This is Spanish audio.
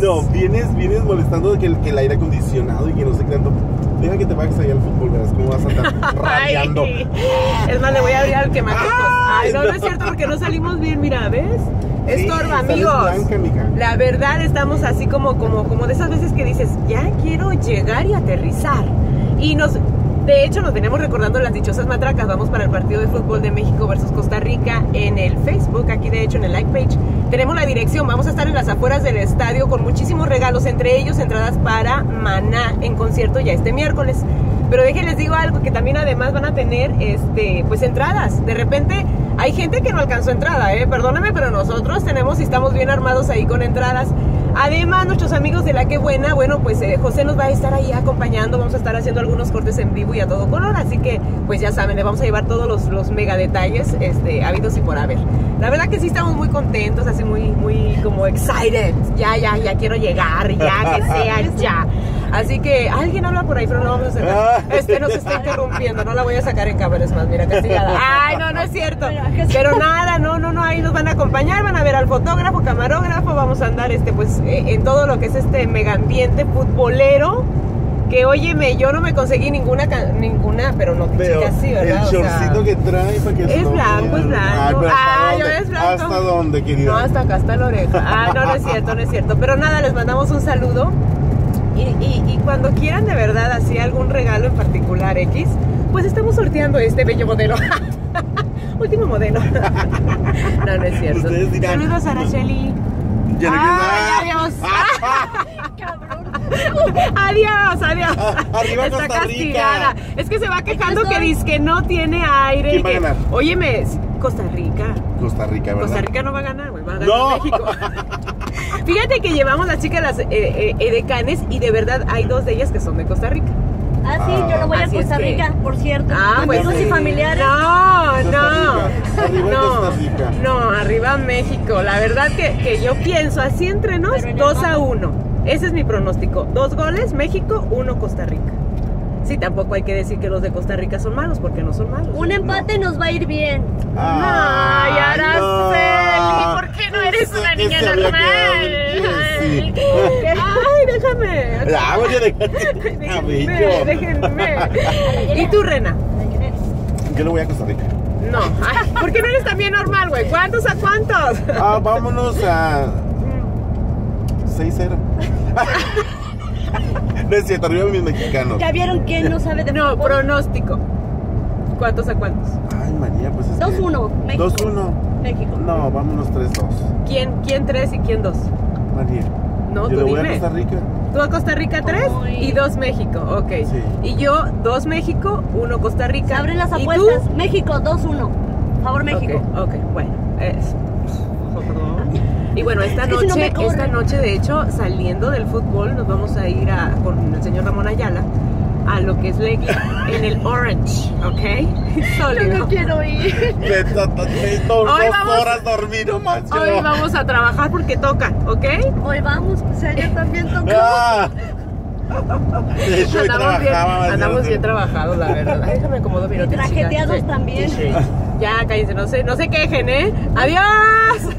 No, vienes, vienes molestando que el, que el aire acondicionado y que no sé qué tanto. Deja que te vayas allá al fútbol, verás cómo vas a andar rabiando. Ay, es más, le voy a abrir al quemacocos. Ay, no, no es cierto porque no salimos bien, mira, ¿ves? Estorba, sales amigos. blanca, mija. La verdad estamos así como, como, como de esas veces que dices, ya quiero llegar y aterrizar. Y nos, de hecho, nos tenemos recordando las dichosas matracas. Vamos para el partido de fútbol de México versus Costa Rica en el Facebook, aquí de hecho en el like page. Tenemos la dirección, vamos a estar en las afueras del estadio con muchísimos regalos, entre ellos entradas para Maná en concierto ya este miércoles. Pero déjenles digo algo, que también además van a tener este, pues entradas. De repente hay gente que no alcanzó entrada, ¿eh? perdóname, pero nosotros tenemos y estamos bien armados ahí con entradas. Además, nuestros amigos de La Que Buena, bueno, pues eh, José nos va a estar ahí acompañando, vamos a estar haciendo algunos cortes en vivo y a todo color, así que pues ya saben, le vamos a llevar todos los, los mega detalles este, habidos y por haber. La verdad que sí estamos muy contentos, así muy, muy como excited, ya, ya, ya quiero llegar, ya, que sea ya. Así que alguien habla por ahí, pero no vamos a sacar. Este nos está interrumpiendo, no la voy a sacar en cámara, es más, mira, castigada. Ay, no, no es cierto. Pero nada, no, no, no, ahí nos van a acompañar, van a ver al fotógrafo, camarógrafo, vamos a andar este, pues, eh, en todo lo que es este mega ambiente futbolero. Que óyeme, yo no me conseguí ninguna, ninguna, pero no Pero así, ¿verdad? el O sea, shortcito que trae para que es blanco, es blanco. ¿hasta Ay, dónde? es blanco. ¿Hasta dónde, querida? No, hasta acá está la oreja. Ah, no, no es cierto, no es cierto. Pero nada, les mandamos un saludo. Y, y- y cuando quieran de verdad así algún regalo en particular X, pues estamos sorteando este bello modelo. Último modelo. no, no es cierto. Dirán- Saludos, Araceli. Ya Ay, adiós. Adiós, adiós. Ah, arriba Está Costa Rica. castigada. Es que se va quejando que dice que no tiene aire. ¿Quién va a ganar? Óyeme, Costa Rica. Costa Rica, ¿verdad? Costa Rica no va a ganar, güey, va a ganar No. México. Fíjate que llevamos las chicas las eh, eh, edecanes y de verdad hay dos de ellas que son de Costa Rica. Ah, sí, yo no voy a Así es Costa que- Rica, por cierto. Ah, pues Amigos sí. y familiares. No, no. No, no, arriba México. La verdad que, que yo pienso así entre nos, Pero en el 2 a mapa. 1. Ese es mi pronóstico. Dos goles, México, uno Costa Rica. Sí, tampoco hay que decir que los de Costa Rica son malos, porque no son malos. Un empate nos va a ir bien. Ay, Araceli, no. ¿por qué que niña se había normal? quedado pie, sí. Ay, déjame. Ya, voy a dejar Déjenme. ¿Y tú, Rena? Yo le voy a Costa Rica. No. Ay, ¿Por qué no eres también normal, güey? ¿Cuántos a cuántos? Ah, vámonos a 6-0. no es cierto, arriba mis mexicanos. ¿Ya vieron quién no sabe de No, fútbol? pronóstico. ¿Cuántos a cuántos? Ay, María, pues es que- 2-1, México. 2-1. México. No, vámonos 3-2. ¿Quién, quién tres y quién dos? María. No, Yo tú le voy dime. a Costa Rica. Tú a Costa Rica tres Ay. y dos México, ok. Sí. Y yo dos México, uno Costa Rica. Se abren las ¿Y tú? apuestas. México, 2-1. Favor México. Ok, ok, bueno. Es... Y bueno, esta si noche, no esta noche de hecho, saliendo del fútbol, nos vamos a ir a, con el señor Ramón Ayala a lo que es Legui en el Orange, ¿ok? Sólido. No quiero ir. Hoy dos vamos- horas dormir nomás. yo. Hoy vamos a trabajar porque tocan, ¿ok? Hoy vamos, pues ayer también tocó. Ah. De hecho, hoy Andamos bien, andamos bien trabajados, la verdad. Déjame acomodo mi. Trajeteados Sí. también. Sí. Ya, cállense, no se, no se quejen, ¿eh? ¡Adiós!